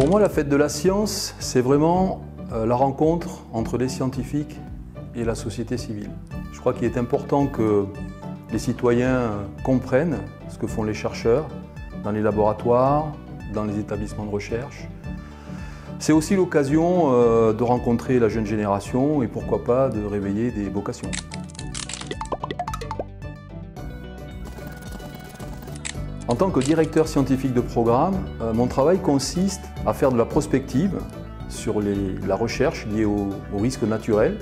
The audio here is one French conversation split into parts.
Pour moi, la fête de la science, c'est vraiment euh, la rencontre entre les scientifiques et la société civile. Je crois qu'il est important que les citoyens comprennent ce que font les chercheurs dans les laboratoires, dans les établissements de recherche. C'est aussi l'occasion euh, de rencontrer la jeune génération et pourquoi pas de réveiller des vocations. En tant que directeur scientifique de programme, euh, mon travail consiste à faire de la prospective sur la recherche liée aux risques naturels,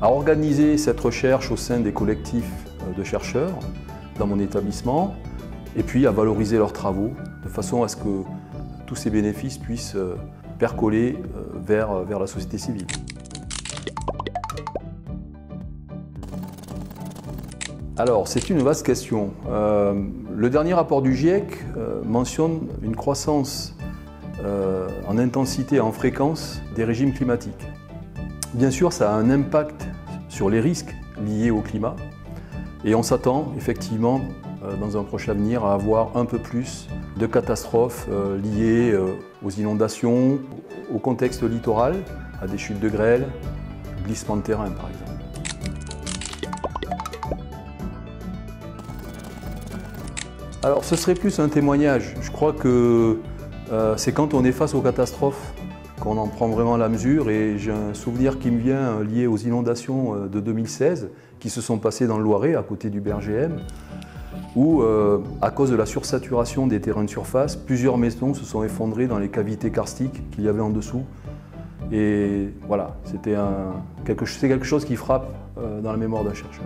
à organiser cette recherche au sein des collectifs euh, de chercheurs dans mon établissement, et puis à valoriser leurs travaux de façon à ce que tous ces bénéfices puissent euh, percoler vers la société civile. Alors, c'est une vaste question. le dernier rapport du GIEC mentionne une croissance en intensité et en fréquence des régimes climatiques. Bien sûr, ça a un impact sur les risques liés au climat et on s'attend effectivement euh, dans un prochain avenir à avoir un peu plus de catastrophes euh, liées euh, aux inondations, au contexte littoral, à des chutes de grêle, glissement de terrain par exemple. Alors ce serait plus un témoignage. Je crois que c'est quand on est face aux catastrophes qu'on en prend vraiment la mesure. Et j'ai un souvenir qui me vient euh, lié aux inondations euh, de 2016 qui se sont passées dans le Loiret, à côté du BRGM, où, euh, à cause de la sursaturation des terrains de surface, plusieurs maisons se sont effondrées dans les cavités karstiques qu'il y avait en dessous. Et voilà, quelque, quelque chose qui frappe dans la mémoire d'un chercheur.